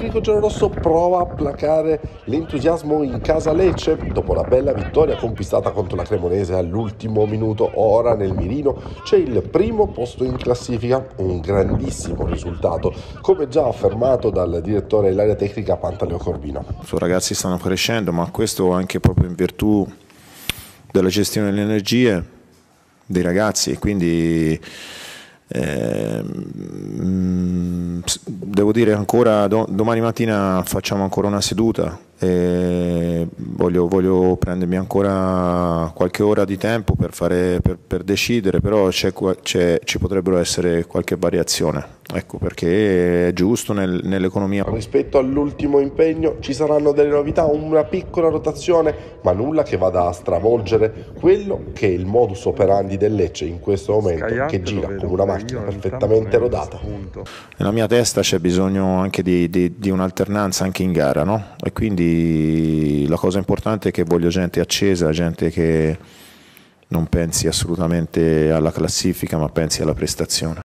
tecnico giallorosso prova a placare l'entusiasmo in casa Lecce dopo la bella vittoria conquistata contro la Cremonese all'ultimo minuto. Ora nel mirino c'è il primo posto in classifica, un grandissimo risultato, come già affermato dal direttore dell'area tecnica Pantaleo Corbino. I ragazzi stanno crescendo, ma questo anche proprio in virtù della gestione delle energie dei ragazzi, quindi eh, devo dire ancora do, domani mattina facciamo ancora una seduta e voglio, voglio prendermi ancora qualche ora di tempo per, fare, per, per decidere, però c'è, c'è, ci potrebbero essere qualche variazione. Ecco perché è giusto nel, nell'economia. Rispetto all'ultimo impegno ci saranno delle novità, una piccola rotazione, ma nulla che vada a stravolgere quello che è il modus operandi del Lecce in questo momento, che gira come una macchina perfettamente rodata. Nella mia testa c'è bisogno anche di, di, di un'alternanza anche in gara, no? E quindi la cosa importante è che voglio gente accesa, gente che non pensi assolutamente alla classifica, ma pensi alla prestazione.